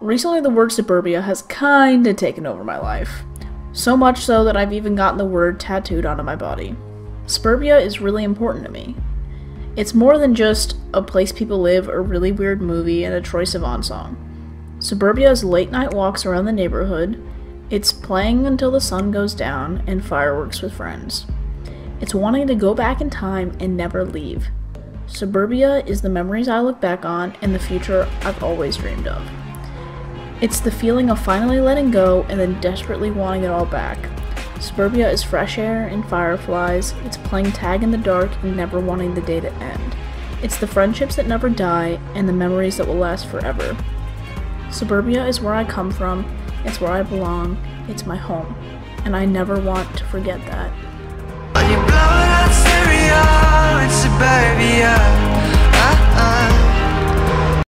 Recently, the word suburbia has kinda taken over my life. So much so that I've even gotten the word tattooed onto my body. Suburbia is really important to me. It's more than just a place people live, a really weird movie, and a Troye Sivan song. Suburbia is late night walks around the neighborhood, it's playing until the sun goes down, and fireworks with friends. It's wanting to go back in time and never leave. Suburbia is the memories I look back on and the future I've always dreamed of. It's the feeling of finally letting go and then desperately wanting it all back. Suburbia is fresh air and fireflies, it's playing tag in the dark and never wanting the day to end. It's the friendships that never die and the memories that will last forever. Suburbia is where I come from, it's where I belong, it's my home, and I never want to forget that.